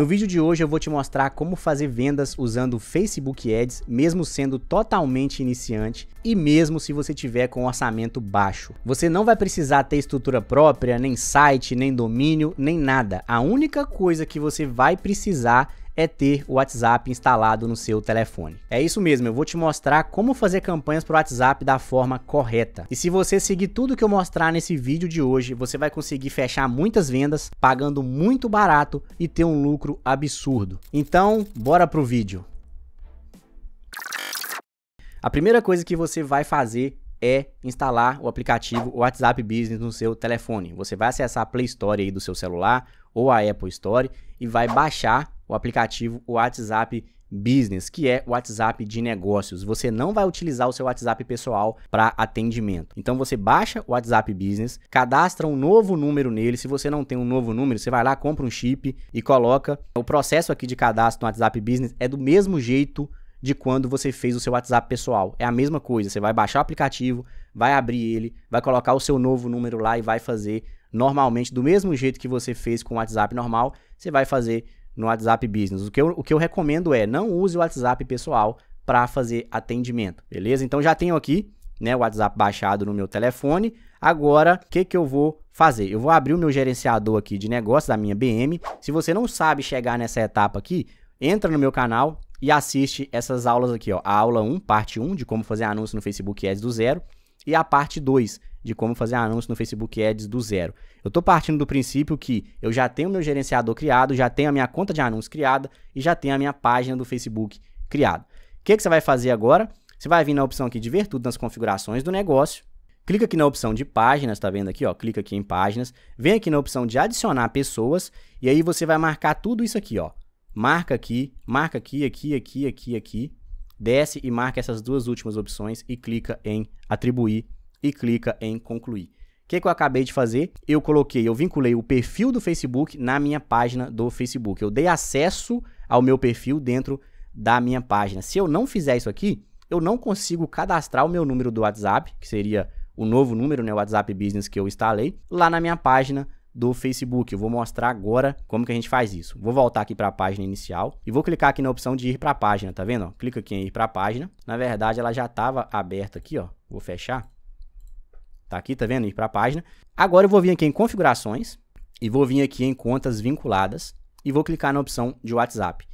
No vídeo de hoje eu vou te mostrar como fazer vendas usando Facebook Ads, mesmo sendo totalmente iniciante e mesmo se você tiver com orçamento baixo. Você não vai precisar ter estrutura própria, nem site, nem domínio, nem nada. A única coisa que você vai precisar é ter o WhatsApp instalado no seu telefone. É isso mesmo, eu vou te mostrar como fazer campanhas para o WhatsApp da forma correta. E se você seguir tudo que eu mostrar nesse vídeo de hoje, você vai conseguir fechar muitas vendas, pagando muito barato e ter um lucro absurdo. Então, bora pro vídeo. A primeira coisa que você vai fazer é instalar o aplicativo WhatsApp Business no seu telefone. Você vai acessar a Play Store aí do seu celular ou a Apple Store e vai baixar o aplicativo WhatsApp Business, que é o WhatsApp de negócios. Você não vai utilizar o seu WhatsApp pessoal para atendimento. Então você baixa o WhatsApp Business, cadastra um novo número nele. Se você não tem um novo número, você vai lá, compra um chip e coloca. O processo aqui de cadastro no WhatsApp Business é do mesmo jeito de quando você fez o seu WhatsApp pessoal. É a mesma coisa. Você vai baixar o aplicativo, vai abrir ele, vai colocar o seu novo número lá e vai fazer normalmente do mesmo jeito que você fez com o WhatsApp normal, você vai fazer no WhatsApp Business. O que eu, o que eu recomendo é não use o WhatsApp pessoal para fazer atendimento, beleza? Então já tenho aqui né, o WhatsApp baixado no meu telefone. Agora, o que, que eu vou fazer? Eu vou abrir o meu gerenciador aqui de negócios da minha BM. Se você não sabe chegar nessa etapa aqui, entra no meu canal, e assiste essas aulas aqui, ó. A aula 1, parte 1, de como fazer anúncio no Facebook Ads do zero, e a parte 2, de como fazer anúncio no Facebook Ads do zero. Eu estou partindo do princípio que eu já tenho meu gerenciador criado, já tenho a minha conta de anúncio criada e já tenho a minha página do Facebook criada. O que, que você vai fazer agora? Você vai vir na opção aqui de ver tudo nas configurações do negócio, clica aqui na opção de páginas, tá vendo aqui, ó? Clica aqui em páginas, vem aqui na opção de adicionar pessoas e aí você vai marcar tudo isso aqui, ó marca aqui, marca aqui, aqui, aqui, aqui, aqui, desce e marca essas duas últimas opções e clica em atribuir e clica em concluir. O que, que eu acabei de fazer? Eu coloquei, eu vinculei o perfil do Facebook na minha página do Facebook. Eu dei acesso ao meu perfil dentro da minha página. Se eu não fizer isso aqui, eu não consigo cadastrar o meu número do WhatsApp, que seria o novo número, né, o WhatsApp Business que eu instalei, lá na minha página do Facebook. Eu vou mostrar agora como que a gente faz isso. Vou voltar aqui para a página inicial e vou clicar aqui na opção de ir para a página, tá vendo? Clica aqui em ir para a página. Na verdade, ela já estava aberta aqui, ó. Vou fechar. Tá aqui, tá vendo? Ir para a página. Agora eu vou vir aqui em configurações e vou vir aqui em contas vinculadas e vou clicar na opção de WhatsApp.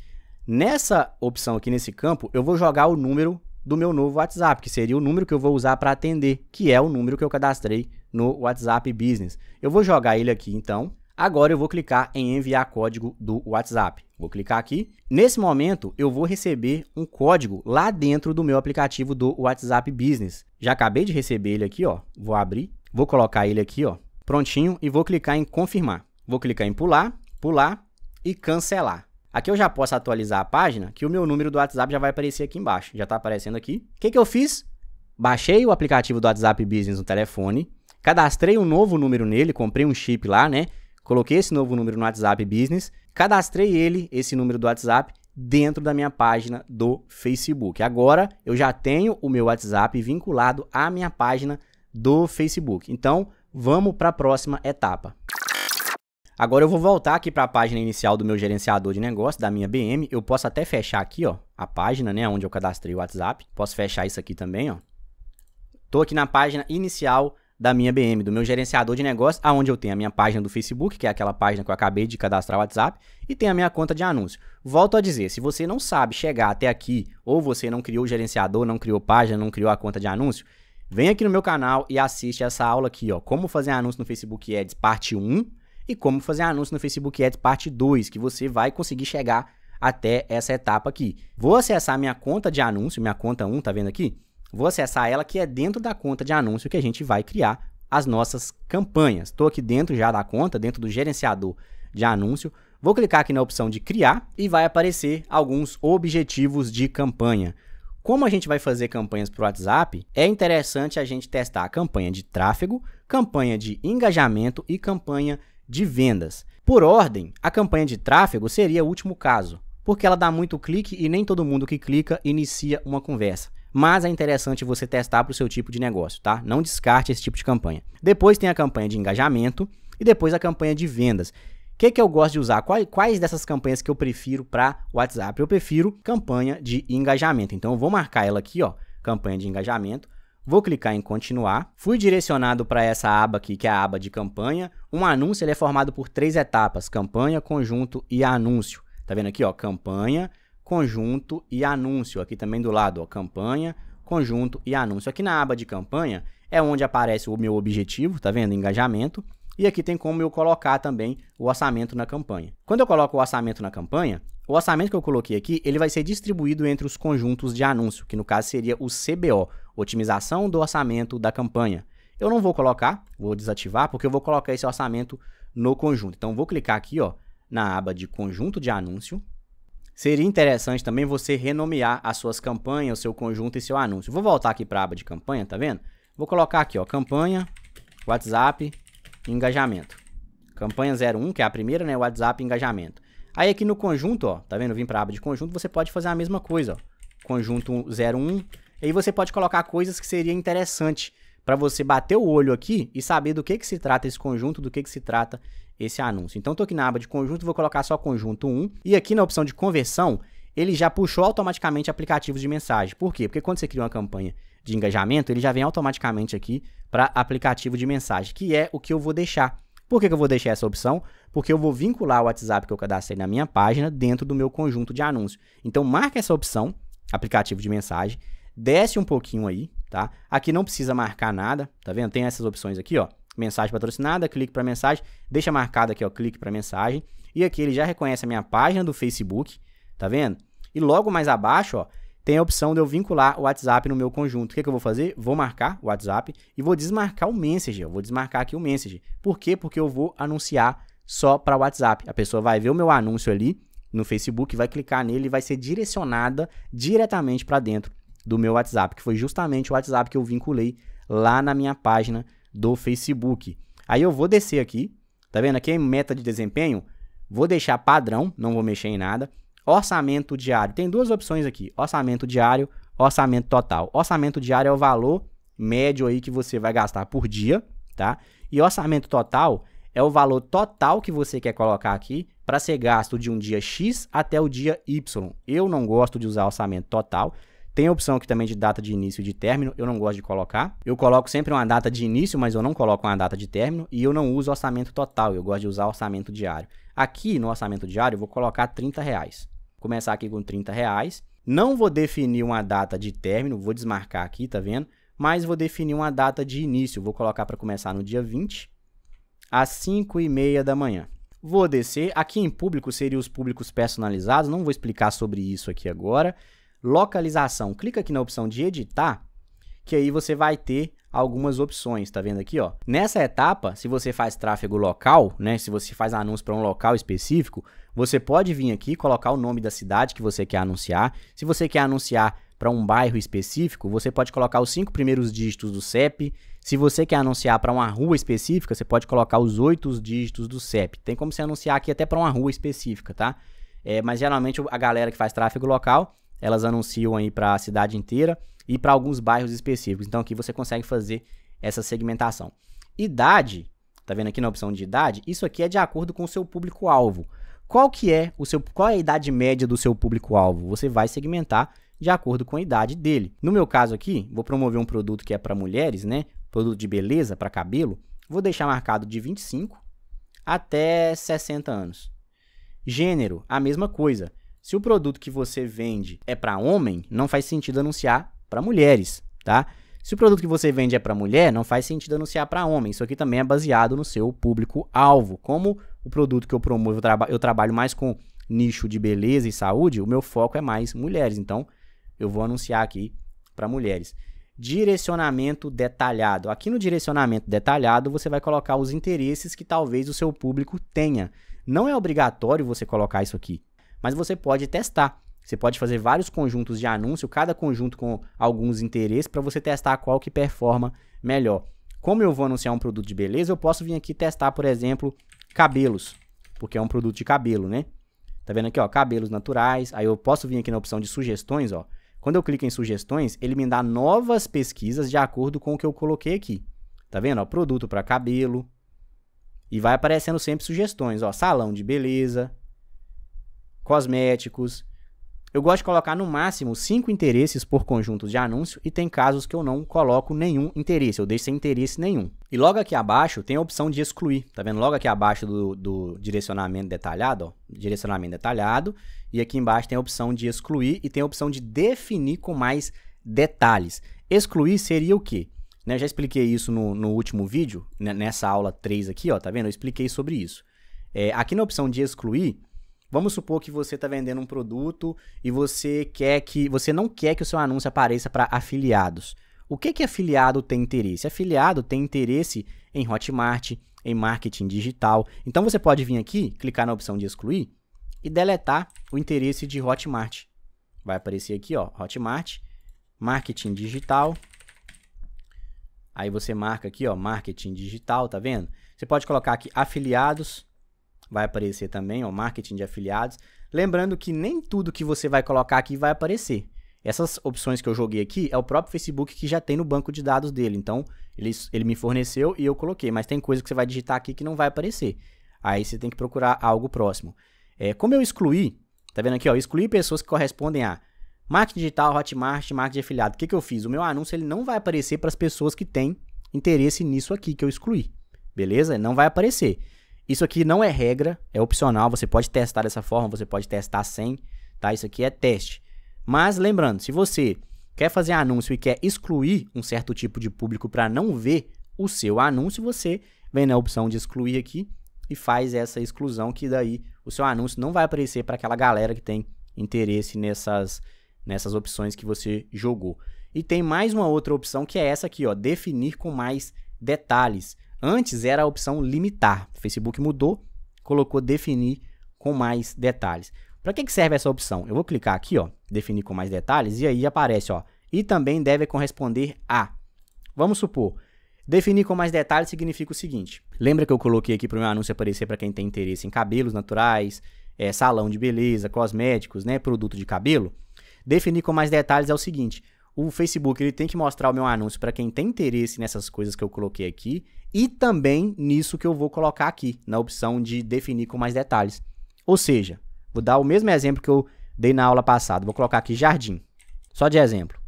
Nessa opção aqui nesse campo, eu vou jogar o número do meu novo WhatsApp, que seria o número que eu vou usar para atender, que é o número que eu cadastrei no WhatsApp Business. Eu vou jogar ele aqui então. Agora eu vou clicar em enviar código do WhatsApp. Vou clicar aqui. Nesse momento, eu vou receber um código lá dentro do meu aplicativo do WhatsApp Business. Já acabei de receber ele aqui, ó. Vou abrir, vou colocar ele aqui, ó, prontinho e vou clicar em confirmar. Vou clicar em pular, pular e cancelar. Aqui eu já posso atualizar a página, que o meu número do WhatsApp já vai aparecer aqui embaixo. Já está aparecendo aqui. O que, que eu fiz? Baixei o aplicativo do WhatsApp Business no telefone, cadastrei um novo número nele, comprei um chip lá, né? Coloquei esse novo número no WhatsApp Business, cadastrei ele, esse número do WhatsApp, dentro da minha página do Facebook. Agora eu já tenho o meu WhatsApp vinculado à minha página do Facebook. Então, vamos para a próxima etapa. Agora eu vou voltar aqui para a página inicial do meu gerenciador de negócio, da minha BM. Eu posso até fechar aqui, ó, a página, né, onde eu cadastrei o WhatsApp. Posso fechar isso aqui também, ó. Aqui na página inicial da minha BM, do meu gerenciador de negócio, aonde eu tenho a minha página do Facebook, que é aquela página que eu acabei de cadastrar o WhatsApp, e tenho a minha conta de anúncio. Volto a dizer, se você não sabe chegar até aqui, ou você não criou o gerenciador, não criou página, não criou a conta de anúncio, vem aqui no meu canal e assiste essa aula aqui, ó, como fazer anúncio no Facebook Ads, parte 1, e como fazer anúncio no Facebook Ads parte 2, que você vai conseguir chegar até essa etapa aqui. Vou acessar minha conta de anúncio, minha conta 1, tá vendo aqui? Vou acessar ela que é dentro da conta de anúncio que a gente vai criar as nossas campanhas. Estou aqui dentro já da conta, dentro do gerenciador de anúncio. Vou clicar aqui na opção de criar e vai aparecer alguns objetivos de campanha. Como a gente vai fazer campanhas para o WhatsApp, é interessante a gente testar a campanha de tráfego, campanha de engajamento e campanha de vendas. Por ordem, a campanha de tráfego seria o último caso, porque ela dá muito clique e nem todo mundo que clica inicia uma conversa. Mas é interessante você testar para o seu tipo de negócio, tá? Não descarte esse tipo de campanha. Depois tem a campanha de engajamento e depois a campanha de vendas. que, que eu gosto de usar? Quais, quais dessas campanhas que eu prefiro para WhatsApp? Eu prefiro campanha de engajamento. Então eu vou marcar ela aqui, ó, campanha de engajamento. Vou clicar em continuar. Fui direcionado para essa aba aqui, que é a aba de campanha. Um anúncio ele é formado por três etapas: campanha, conjunto e anúncio. Tá vendo aqui, ó, campanha, conjunto e anúncio. Aqui também do lado, ó, campanha, conjunto e anúncio. Aqui na aba de campanha é onde aparece o meu objetivo, tá vendo? Engajamento. E aqui tem como eu colocar também o orçamento na campanha. Quando eu coloco o orçamento na campanha, o orçamento que eu coloquei aqui, ele vai ser distribuído entre os conjuntos de anúncio, que no caso seria o CBO, otimização do orçamento da campanha. Eu não vou colocar, vou desativar, porque eu vou colocar esse orçamento no conjunto. Então, vou clicar aqui ó, na aba de conjunto de anúncio. Seria interessante também você renomear as suas campanhas, o seu conjunto e seu anúncio. Vou voltar aqui para a aba de campanha, tá vendo? Vou colocar aqui, ó, campanha, WhatsApp, engajamento. Campanha 01, que é a primeira, né, WhatsApp, engajamento. Aí aqui no conjunto, ó, tá vendo? Vim para a aba de conjunto, você pode fazer a mesma coisa, ó. Conjunto 01. E aí você pode colocar coisas que seria interessante para você bater o olho aqui e saber do que que se trata esse conjunto, do que que se trata esse anúncio. Então, tô aqui na aba de conjunto, vou colocar só conjunto 1. E aqui na opção de conversão, ele já puxou automaticamente aplicativos de mensagem. Por quê? Porque quando você cria uma campanha de engajamento, ele já vem automaticamente aqui para aplicativo de mensagem, que é o que eu vou deixar. Por que, que eu vou deixar essa opção? Porque eu vou vincular o WhatsApp que eu cadastrei na minha página dentro do meu conjunto de anúncios. Então, marca essa opção, aplicativo de mensagem, desce um pouquinho aí, tá? Aqui não precisa marcar nada, tá vendo? Tem essas opções aqui, ó. Mensagem patrocinada, clique para mensagem, deixa marcado aqui, ó, clique para mensagem. E aqui ele já reconhece a minha página do Facebook, tá vendo? E logo mais abaixo, ó, tem a opção de eu vincular o WhatsApp no meu conjunto. O que, que eu vou fazer? Vou marcar o WhatsApp e vou desmarcar o Messenger. Eu vou desmarcar aqui o Messenger. Por quê? Porque eu vou anunciar só para o WhatsApp. A pessoa vai ver o meu anúncio ali no Facebook, vai clicar nele e vai ser direcionada diretamente para dentro do meu WhatsApp, que foi justamente o WhatsApp que eu vinculei lá na minha página do Facebook. Aí eu vou descer aqui, tá vendo aqui meta de desempenho? Vou deixar padrão, não vou mexer em nada. Orçamento diário. Tem duas opções aqui: orçamento diário, orçamento total. Orçamento diário é o valor médio aí que você vai gastar por dia, tá? E orçamento total é o valor total que você quer colocar aqui para ser gasto de um dia X até o dia Y. Eu não gosto de usar orçamento total. Tem a opção aqui também de data de início e de término, eu não gosto de colocar. Eu coloco sempre uma data de início, mas eu não coloco uma data de término. E eu não uso orçamento total, eu gosto de usar orçamento diário. Aqui no orçamento diário eu vou colocar 30 reais começar aqui com 30 reais. Não vou definir uma data de término, vou desmarcar aqui, tá vendo? Mas vou definir uma data de início, vou colocar para começar no dia 20, às 5 e meia da manhã. Vou descer, aqui em público seriam os públicos personalizados, não vou explicar sobre isso aqui agora. Localização, clica aqui na opção de editar, que aí você vai ter algumas opções, tá vendo aqui, ó? Nessa etapa, se você faz tráfego local, né, se você faz anúncio para um local específico, você pode vir aqui colocar o nome da cidade que você quer anunciar. Se você quer anunciar para um bairro específico, você pode colocar os cinco primeiros dígitos do CEP. Se você quer anunciar para uma rua específica, você pode colocar os oito dígitos do CEP. Tem como você anunciar aqui até para uma rua específica, tá? É, mas geralmente a galera que faz tráfego local, elas anunciam aí para a cidade inteira e para alguns bairros específicos. Então aqui você consegue fazer essa segmentação. Idade, tá vendo aqui na opção de idade? Isso aqui é de acordo com o seu público-alvo. Qual que é o seu qual é a idade média do seu público-alvo? Você vai segmentar de acordo com a idade dele. No meu caso aqui, vou promover um produto que é para mulheres, né? Produto de beleza para cabelo. Vou deixar marcado de 25 até 60 anos. Gênero, a mesma coisa. Se o produto que você vende é para homem, não faz sentido anunciar para mulheres, tá? Se o produto que você vende é para mulher, não faz sentido anunciar para homem. Isso aqui também é baseado no seu público-alvo. Como o produto que eu promovo, eu, traba eu trabalho mais com nicho de beleza e saúde, o meu foco é mais mulheres. Então, eu vou anunciar aqui para mulheres. Direcionamento detalhado. Aqui no direcionamento detalhado, você vai colocar os interesses que talvez o seu público tenha. Não é obrigatório você colocar isso aqui, mas você pode testar. Você pode fazer vários conjuntos de anúncio, cada conjunto com alguns interesses, para você testar qual que performa melhor. Como eu vou anunciar um produto de beleza, eu posso vir aqui testar, por exemplo, cabelos, porque é um produto de cabelo, né? Tá vendo aqui, ó, cabelos naturais. Aí eu posso vir aqui na opção de sugestões, ó. Quando eu clico em sugestões, ele me dá novas pesquisas de acordo com o que eu coloquei aqui. Tá vendo? Ó, produto para cabelo, E vai aparecendo sempre sugestões, ó, salão de beleza, cosméticos. Eu gosto de colocar no máximo cinco interesses por conjunto de anúncio e tem casos que eu não coloco nenhum interesse, eu deixo sem interesse nenhum. E logo aqui abaixo tem a opção de excluir, tá vendo? Logo aqui abaixo do, do direcionamento detalhado, ó, direcionamento detalhado, e aqui embaixo tem a opção de excluir e tem a opção de definir com mais detalhes. Excluir seria o quê? Né, eu já expliquei isso no, no último vídeo, né, nessa aula 3 aqui, ó, tá vendo? Eu expliquei sobre isso. É, aqui na opção de excluir, vamos supor que você está vendendo um produto e você quer que você não quer que o seu anúncio apareça para afiliados. O que que afiliado tem interesse? Afiliado tem interesse em Hotmart, em marketing digital. Então você pode vir aqui, clicar na opção de excluir e deletar o interesse de Hotmart. Vai aparecer aqui, ó, Hotmart, marketing digital Aí você marca aqui, ó, marketing digital, tá vendo? Você pode colocar aqui afiliados, vai aparecer também, ó, marketing de afiliados. Lembrando que nem tudo que você vai colocar aqui vai aparecer. Essas opções que eu joguei aqui é o próprio Facebook que já tem no banco de dados dele. Então, ele, ele me forneceu e eu coloquei. Mas tem coisa que você vai digitar aqui que não vai aparecer. Aí você tem que procurar algo próximo. É, como eu excluí, tá vendo aqui, ó, excluí pessoas que correspondem a Marketing digital, Hotmart, marketing de afiliado. O que, que eu fiz? O meu anúncio ele não vai aparecer para as pessoas que têm interesse nisso aqui que eu excluí. Beleza? Não vai aparecer. Isso aqui não é regra, é opcional. Você pode testar dessa forma, você pode testar sem. Tá? Isso aqui é teste. Mas lembrando, se você quer fazer anúncio e quer excluir um certo tipo de público para não ver o seu anúncio, você vem na opção de excluir aqui e faz essa exclusão que daí o seu anúncio não vai aparecer para aquela galera que tem interesse nessas nessas opções que você jogou. E tem mais uma outra opção que é essa aqui, ó, definir com mais detalhes. Antes era a opção limitar. O Facebook mudou, colocou definir com mais detalhes. Para que, que serve essa opção? Eu vou clicar aqui, ó, definir com mais detalhes e aí aparece, ó, e também deve corresponder a. Vamos supor, definir com mais detalhes significa o seguinte. Lembra que eu coloquei aqui para o meu anúncio aparecer para quem tem interesse em cabelos naturais, é, salão de beleza, cosméticos, né, produto de cabelo? Definir com mais detalhes é o seguinte: o Facebook ele tem que mostrar o meu anúncio para quem tem interesse nessas coisas que eu coloquei aqui e também nisso que eu vou colocar aqui, na opção de definir com mais detalhes. Ou seja, vou dar o mesmo exemplo que eu dei na aula passada. Vou colocar aqui jardim, só de exemplo.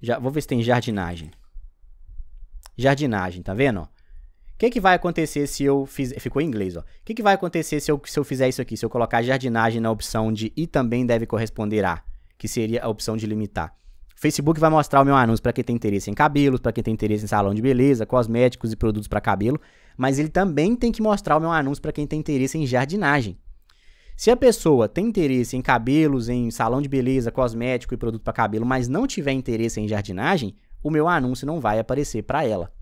Já, vou ver se tem jardinagem. Jardinagem, tá vendo? O que, que vai acontecer se eu fizer. Ficou em inglês, ó. O que, que vai acontecer se eu, se eu fizer isso aqui? Se eu colocar jardinagem na opção de e também deve corresponder a que seria a opção de limitar. Facebook vai mostrar o meu anúncio para quem tem interesse em cabelos, para quem tem interesse em salão de beleza, cosméticos e produtos para cabelo, mas ele também tem que mostrar o meu anúncio para quem tem interesse em jardinagem. Se a pessoa tem interesse em cabelos, em salão de beleza, cosmético e produto para cabelo, mas não tiver interesse em jardinagem, o meu anúncio não vai aparecer para ela.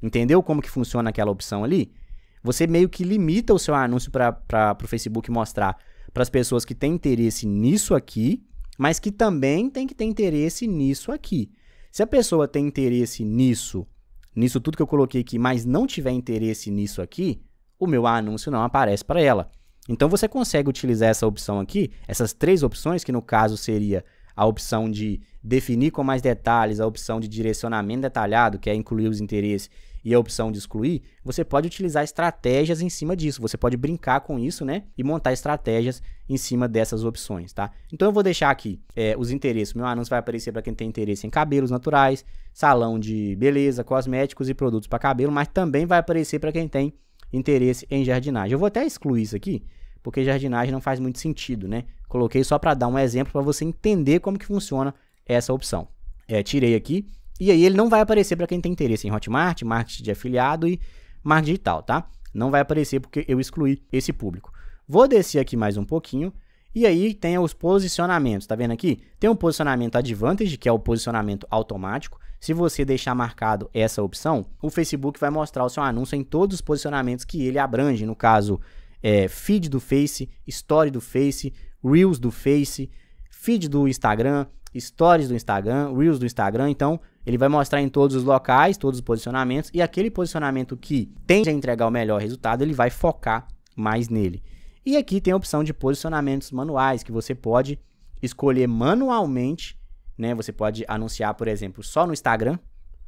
Entendeu como que funciona aquela opção ali? Você meio que limita o seu anúncio para o Facebook mostrar para as pessoas que têm interesse nisso aqui mas que também tem que ter interesse nisso aqui. Se a pessoa tem interesse nisso, nisso tudo que eu coloquei aqui, mas não tiver interesse nisso aqui, o meu anúncio não aparece para ela. Então você consegue utilizar essa opção aqui, essas três opções, que no caso seria a opção de definir com mais detalhes, a opção de direcionamento detalhado, que é incluir os interesses, e a opção de excluir, você pode utilizar estratégias em cima disso. Você pode brincar com isso, né? E montar estratégias em cima dessas opções, tá? Então eu vou deixar aqui é, os interesses. Meu anúncio vai aparecer para quem tem interesse em cabelos naturais, salão de beleza, cosméticos e produtos para cabelo, mas também vai aparecer para quem tem interesse em jardinagem. Eu vou até excluir isso aqui, porque jardinagem não faz muito sentido, né? Coloquei só para dar um exemplo para você entender como que funciona essa opção. É, tirei aqui e aí ele não vai aparecer para quem tem interesse em Hotmart, marketing de afiliado e marketing digital, tá? Não vai aparecer porque eu excluí esse público. Vou descer aqui mais um pouquinho e aí tem os posicionamentos, tá vendo aqui? Tem um posicionamento Advantage, que é o posicionamento automático. Se você deixar marcado essa opção, o Facebook vai mostrar o seu anúncio em todos os posicionamentos que ele abrange, no caso, é, feed do Face, story do Face, Reels do Face, feed do Instagram, stories do Instagram, Reels do Instagram. Então, ele vai mostrar em todos os locais, todos os posicionamentos, e aquele posicionamento que tende a entregar o melhor resultado, ele vai focar mais nele. E aqui tem a opção de posicionamentos manuais, que você pode escolher manualmente, né? Você pode anunciar, por exemplo, só no Instagram,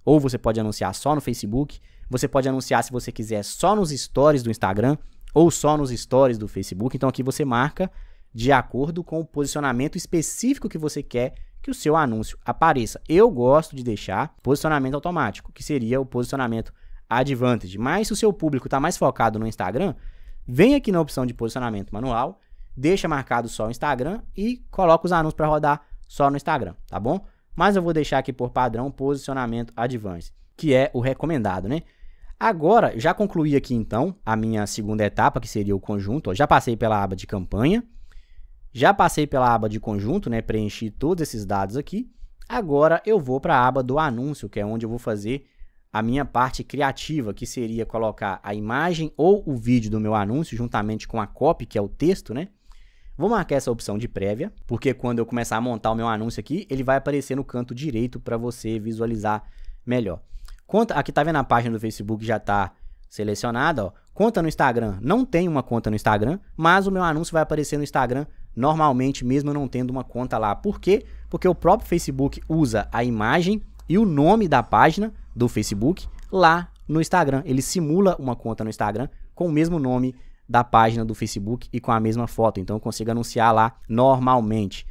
ou você pode anunciar só no Facebook, Você pode anunciar se você quiser só nos stories do Instagram ou só nos stories do Facebook. Então aqui você marca de acordo com o posicionamento específico que você quer que o seu anúncio apareça. Eu gosto de deixar posicionamento automático, que seria o posicionamento advantage. Mas se o seu público está mais focado no Instagram, vem aqui na opção de posicionamento manual, deixa marcado só o Instagram e coloca os anúncios para rodar só no Instagram, tá bom? Mas eu vou deixar aqui por padrão posicionamento advanced, que é o recomendado, né? Agora, já concluí aqui então a minha segunda etapa, que seria o conjunto. Ó, já passei pela aba de campanha, já passei pela aba de conjunto, né? Preenchi todos esses dados aqui. Agora eu vou para a aba do anúncio, que é onde eu vou fazer a minha parte criativa, que seria colocar a imagem ou o vídeo do meu anúncio juntamente com a copy, que é o texto, né? Vou marcar essa opção de prévia, porque quando eu começar a montar o meu anúncio aqui, ele vai aparecer no canto direito para você visualizar melhor. Conta, aqui tá vendo a página do Facebook já está selecionada, ó. Conta no Instagram. Não tem uma conta no Instagram, mas o meu anúncio vai aparecer no Instagram normalmente, mesmo não tendo uma conta lá. Por quê? Porque o próprio Facebook usa a imagem e o nome da página do Facebook lá no Instagram. Ele simula uma conta no Instagram com o mesmo nome da página do Facebook e com a mesma foto. Então eu consigo anunciar lá normalmente.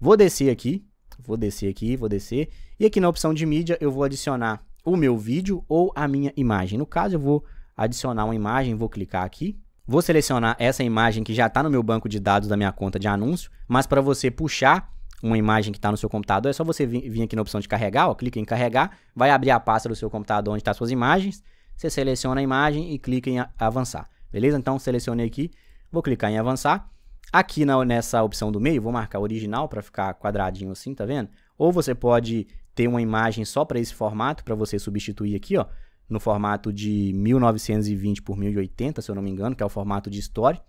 Vou descer aqui, vou descer aqui, vou descer. E aqui na opção de mídia eu vou adicionar o meu vídeo ou a minha imagem. No caso eu vou adicionar uma imagem, vou clicar aqui. Vou selecionar essa imagem que já está no meu banco de dados da minha conta de anúncio, mas para você puxar uma imagem que está no seu computador, é só você vir, aqui na opção de carregar, ó, clica em carregar, vai abrir a pasta do seu computador onde estão tá suas imagens, você seleciona a imagem e clica em avançar. Beleza? Então selecionei aqui, vou clicar em avançar. Aqui na, nessa opção do meio, vou marcar original para ficar quadradinho assim, tá vendo? Ou você pode ter uma imagem só para esse formato, para você substituir aqui, ó, no formato de 1920 por 1080, se eu não me engano, que é o formato de story.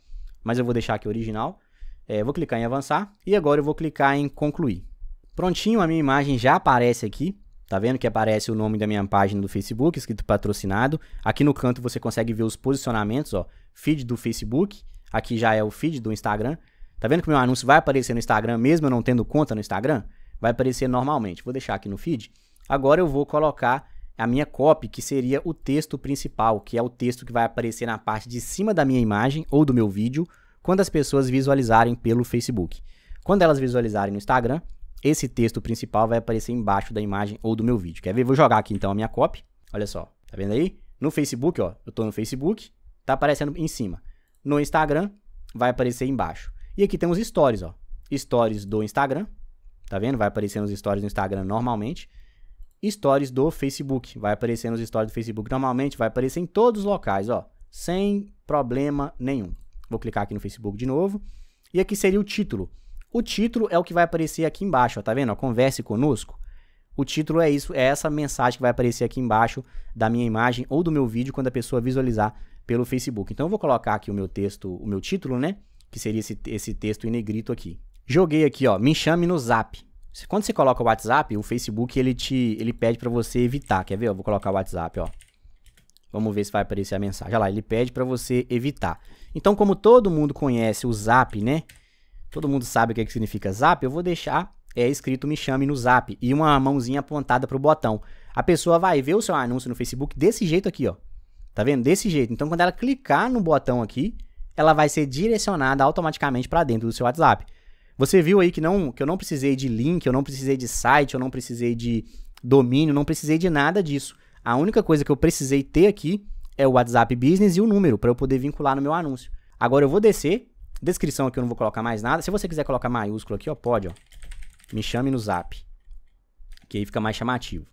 Mas eu vou deixar aqui original. É, vou clicar em avançar e agora eu vou clicar em concluir. Prontinho, a minha imagem já aparece aqui. Tá vendo que aparece o nome da minha página do Facebook, escrito patrocinado. Aqui no canto você consegue ver os posicionamentos, ó. Feed do Facebook. Aqui já é o feed do Instagram. Tá vendo que meu anúncio vai aparecer no Instagram, mesmo eu não tendo conta no Instagram? Vai aparecer normalmente. Vou deixar aqui no feed. Agora eu vou colocar a minha copy, que seria o texto principal, que é o texto que vai aparecer na parte de cima da minha imagem ou do meu vídeo, quando as pessoas visualizarem pelo Facebook. Quando elas visualizarem no Instagram, esse texto principal vai aparecer embaixo da imagem ou do meu vídeo. Quer ver? Vou jogar aqui então a minha copy. Olha só, tá vendo aí? No Facebook, ó, eu tô no Facebook, tá aparecendo em cima. No Instagram, vai aparecer embaixo. E aqui tem os stories, ó. Stories do Instagram, tá vendo? Vai aparecer nos stories do Instagram normalmente. Stories do Facebook, vai aparecer nos stories do Facebook normalmente, vai aparecer em todos os locais, ó, sem problema nenhum. Vou clicar aqui no Facebook de novo. E aqui seria o título. O título é o que vai aparecer aqui embaixo, ó, tá vendo? Ó, converse conosco. O título é isso, é essa mensagem que vai aparecer aqui embaixo da minha imagem ou do meu vídeo quando a pessoa visualizar pelo Facebook. Então eu vou colocar aqui o meu texto, o meu título, né? Que seria esse, esse texto em negrito aqui. Joguei aqui, ó, me chame no Zap. Quando você coloca o WhatsApp, o Facebook ele te ele pede para você evitar. Quer ver? Eu vou colocar o WhatsApp, ó. Vamos ver se vai aparecer a mensagem. Olha lá, ele pede para você evitar. Então, como todo mundo conhece o Zap, né? todo mundo sabe o que, é que significa zap, eu vou deixar é escrito me chame no zap e uma mãozinha apontada para o botão. A pessoa vai ver o seu anúncio no Facebook desse jeito aqui, ó. Tá vendo? Desse jeito. Então, quando ela clicar no botão aqui, ela vai ser direcionada automaticamente para dentro do seu WhatsApp. Você viu aí que não que eu não precisei de link, eu não precisei de site, eu não precisei de domínio, não precisei de nada disso. A única coisa que eu precisei ter aqui é o WhatsApp Business e o número para eu poder vincular no meu anúncio. Agora eu vou descer Descrição aqui eu não vou colocar mais nada. Se você quiser colocar maiúsculo aqui, ó, pode, ó. Me chame no zap. Que aí fica mais chamativo.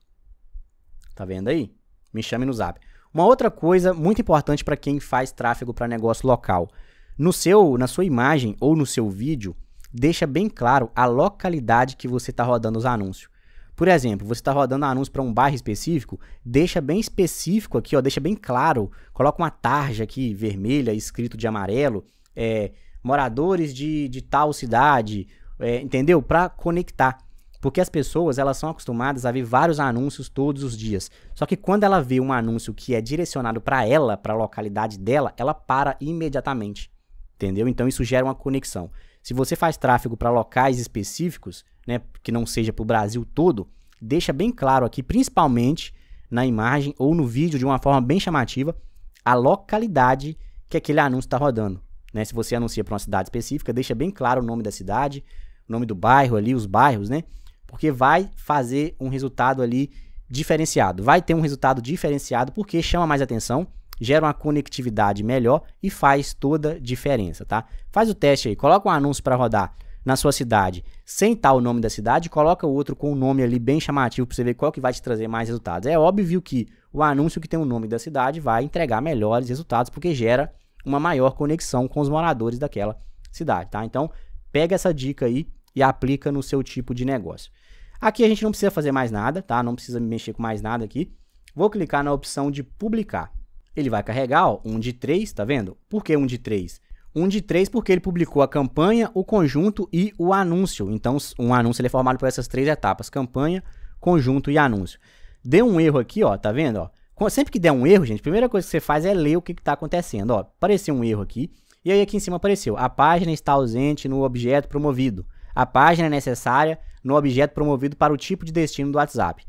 Tá vendo aí? Me chame no zap. Uma outra coisa muito importante para quem faz tráfego para negócio local. No seu, na sua imagem ou no seu vídeo, deixa bem claro a localidade que você está rodando os anúncios. Por exemplo, você está rodando anúncio para um bairro específico, deixa bem específico aqui, ó, deixa bem claro, coloca uma tarja aqui vermelha escrito de amarelo, é, moradores de, de tal cidade, é, entendeu? Para conectar. Porque as pessoas, elas são acostumadas a ver vários anúncios todos os dias. Só que quando ela vê um anúncio que é direcionado para ela, para a localidade dela, ela para imediatamente. Entendeu? Então isso gera uma conexão. Se você faz tráfego para locais específicos, né, que não seja para o Brasil todo, deixa bem claro aqui, principalmente na imagem ou no vídeo de uma forma bem chamativa a localidade que aquele anúncio está rodando. Né? Se você anuncia para uma cidade específica, deixa bem claro o nome da cidade, o nome do bairro ali, os bairros, né? Porque vai fazer um resultado ali diferenciado. Vai ter um resultado diferenciado porque chama mais atenção, gera uma conectividade melhor e faz toda a diferença, tá? Faz o teste aí, coloca um anúncio para rodar na sua cidade sem estar o nome da cidade, coloca o outro com um nome ali bem chamativo para você ver qual que vai te trazer mais resultados. É óbvio que o anúncio que tem o nome da cidade vai entregar melhores resultados porque gera uma maior conexão com os moradores daquela cidade, tá? Então, pega essa dica aí e aplica no seu tipo de negócio. Aqui a gente não precisa fazer mais nada, tá? Não precisa mexer com mais nada aqui. Vou clicar na opção de publicar. Ele vai carregar, ó, um de três, tá vendo? Por que um de três? Um de três porque ele publicou a campanha, o conjunto e o anúncio. Então, um anúncio é formado por essas três etapas: campanha, conjunto e anúncio. Deu um erro aqui, ó, tá vendo? Ó? Sempre que der um erro, gente, a primeira coisa que você faz é ler o que está acontecendo. Ó, apareceu um erro aqui, e aí aqui em cima apareceu: a página está ausente no objeto promovido. A página é necessária no objeto promovido para o tipo de destino do WhatsApp.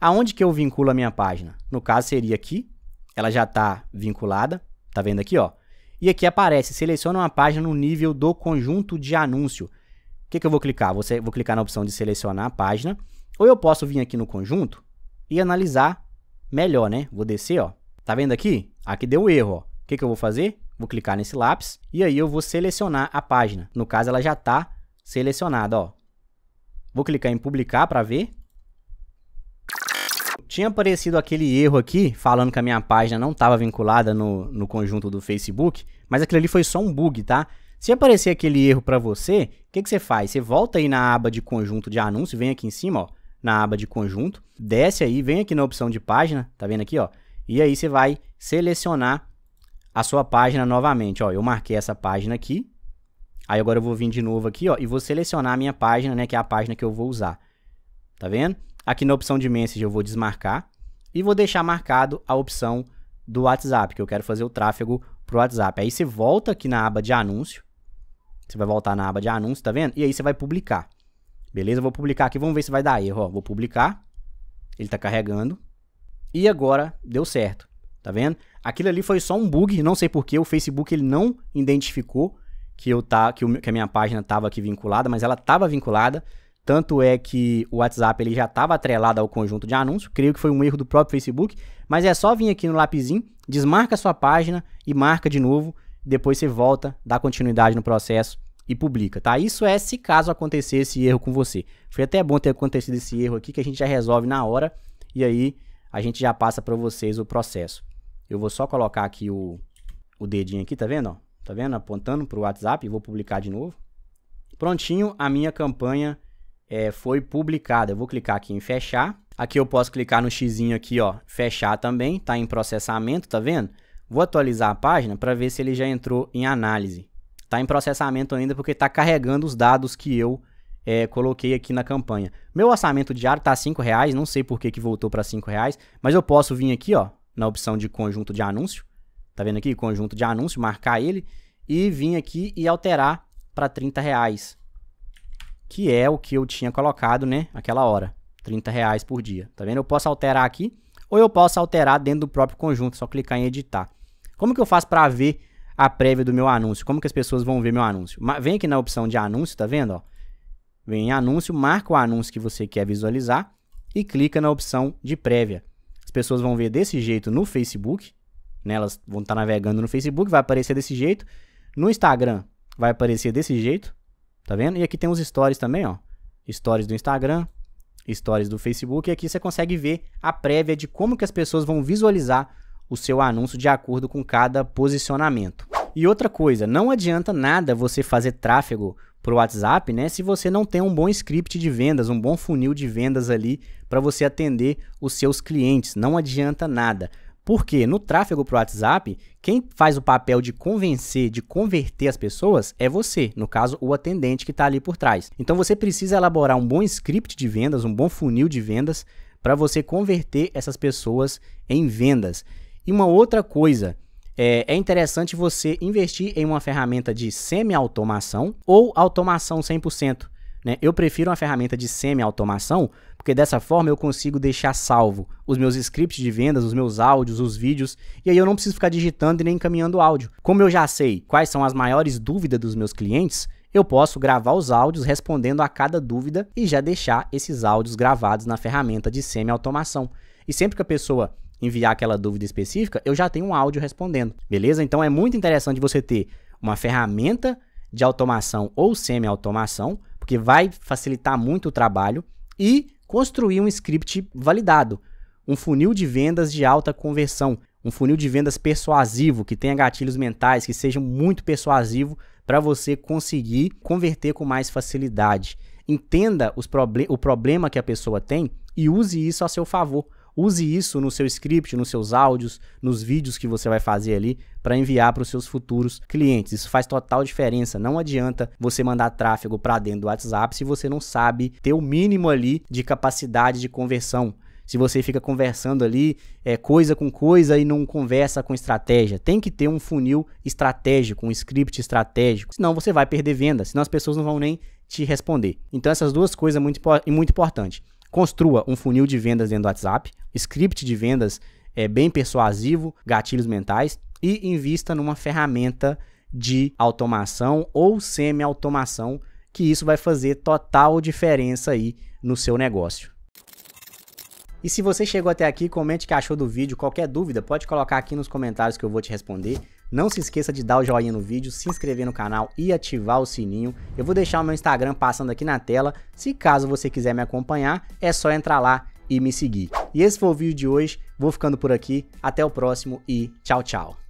Aonde que eu vinculo a minha página? No caso seria aqui, ela já está vinculada, tá vendo aqui, ó? E aqui aparece, seleciona uma página no nível do conjunto de anúncio. O que, que eu vou clicar? Vou clicar na opção de selecionar a página, ou eu posso vir aqui no conjunto e analisar melhor, né? Vou descer, ó. Tá vendo aqui? Aqui deu um erro, ó. O que, que eu vou fazer? Vou clicar nesse lápis e aí eu vou selecionar a página. No caso, ela já está selecionada, ó. Vou clicar em publicar para ver. Tinha aparecido aquele erro aqui, falando que a minha página não estava vinculada no, no conjunto do Facebook, mas aquilo ali foi só um bug, tá? Se aparecer aquele erro para você, o que, que você faz? Você volta aí na aba de conjunto de anúncio, vem aqui em cima, ó, na aba de conjunto, desce aí, vem aqui na opção de página, tá vendo aqui, ó? E aí você vai selecionar a sua página novamente, ó. Eu marquei essa página aqui, Aí agora eu vou vir de novo aqui, ó, e vou selecionar a minha página, né, que é a página que eu vou usar. Tá vendo? Aqui na opção de message eu vou desmarcar e vou deixar marcado a opção do WhatsApp, que eu quero fazer o tráfego pro WhatsApp. Aí você volta aqui na aba de anúncio. Você vai voltar na aba de anúncio, tá vendo? E aí você vai publicar. Beleza? Vou publicar aqui, vamos ver se vai dar erro, ó. Vou publicar. Ele tá carregando. E agora deu certo. Tá vendo? Aquilo ali foi só um bug, não sei porquê, o Facebook ele não identificou que, eu tá, que, o, que a minha página estava aqui vinculada, mas ela estava vinculada. Tanto é que o WhatsApp ele já estava atrelado ao conjunto de anúncios. Creio que foi um erro do próprio Facebook. Mas é só vir aqui no lapisinho, desmarca a sua página e marca de novo. Depois você volta, dá continuidade no processo e publica, tá? Isso é se caso acontecer esse erro com você. Foi até bom ter acontecido esse erro aqui que a gente já resolve na hora e aí a gente já passa para vocês o processo. Eu vou só colocar aqui o, o dedinho aqui, tá vendo? Ó? Tá vendo? Apontando para o WhatsApp, vou publicar de novo. Prontinho, a minha campanha é, foi publicada. Eu vou clicar aqui em fechar. Aqui eu posso clicar no x aqui, ó, fechar também, tá em processamento, tá vendo? Vou atualizar a página para ver se ele já entrou em análise. Tá em processamento ainda porque está carregando os dados que eu é, coloquei aqui na campanha. Meu orçamento diário tá R$ reais, não sei por que, que voltou para R$ reais, mas eu posso vir aqui, ó, na opção de conjunto de anúncio, Tá vendo aqui? Conjunto de anúncio, marcar ele e vir aqui e alterar para 30 reais. Que é o que eu tinha colocado, né? Aquela hora. 30 reais por dia. Tá vendo? Eu posso alterar aqui ou eu posso alterar dentro do próprio conjunto. Só clicar em editar. Como que eu faço para ver a prévia do meu anúncio? Como que as pessoas vão ver meu anúncio? Vem aqui na opção de anúncio, tá vendo? Ó? Vem em anúncio, marca o anúncio que você quer visualizar e clica na opção de prévia. As pessoas vão ver desse jeito no Facebook, né? Elas vão estar tá navegando no Facebook, vai aparecer desse jeito. No Instagram vai aparecer desse jeito, tá vendo? E aqui tem os stories também, ó. Stories do Instagram, stories do Facebook, e aqui você consegue ver a prévia de como que as pessoas vão visualizar o seu anúncio de acordo com cada posicionamento. E outra coisa, não adianta nada você fazer tráfego para o WhatsApp, né? Se você não tem um bom script de vendas, um bom funil de vendas ali para você atender os seus clientes, não adianta nada. Porque no tráfego para o WhatsApp, quem faz o papel de convencer, de converter as pessoas é você, no caso, o atendente que está ali por trás. Então você precisa elaborar um bom script de vendas, um bom funil de vendas, para você converter essas pessoas em vendas. E uma outra coisa, é, é interessante você investir em uma ferramenta de semi-automação ou automação 100%. Né? Eu prefiro uma ferramenta de semi-automação, porque dessa forma eu consigo deixar salvo os meus scripts de vendas, os meus áudios, os vídeos, e aí eu não preciso ficar digitando e nem encaminhando áudio. Como eu já sei quais são as maiores dúvidas dos meus clientes, eu posso gravar os áudios respondendo a cada dúvida e já deixar esses áudios gravados na ferramenta de semi-automação. E sempre que a pessoa enviar aquela dúvida específica, eu já tenho um áudio respondendo, beleza? Então é muito interessante você ter uma ferramenta de automação ou semi-automação, porque vai facilitar muito o trabalho, e construir um script validado, um funil de vendas de alta conversão, um funil de vendas persuasivo, que tenha gatilhos mentais, que seja muito persuasivo para você conseguir converter com mais facilidade. Entenda proble o problema que a pessoa tem e use isso a seu favor. Use isso no seu script, nos seus áudios, nos vídeos que você vai fazer ali para enviar para os seus futuros clientes. Isso faz total diferença. Não adianta você mandar tráfego para dentro do WhatsApp se você não sabe ter o mínimo ali de capacidade de conversão se você fica conversando ali é, coisa com coisa e não conversa com estratégia. Tem que ter um funil estratégico, um script estratégico, senão você vai perder venda, senão as pessoas não vão nem te responder. Então essas duas coisas muito, muito importante. Construa um funil de vendas dentro do WhatsApp, script de vendas é bem persuasivo, gatilhos mentais e invista numa ferramenta de automação ou semi-automação, que isso vai fazer total diferença aí no seu negócio. E se você chegou até aqui, comente o que achou do vídeo. Qualquer dúvida, pode colocar aqui nos comentários que eu vou te responder. Não se esqueça de dar o joinha no vídeo, se inscrever no canal e ativar o sininho. Eu vou deixar o meu Instagram passando aqui na tela. Se caso você quiser me acompanhar, é só entrar lá e me seguir. E esse foi o vídeo de hoje. Vou ficando por aqui. Até o próximo e tchau, tchau.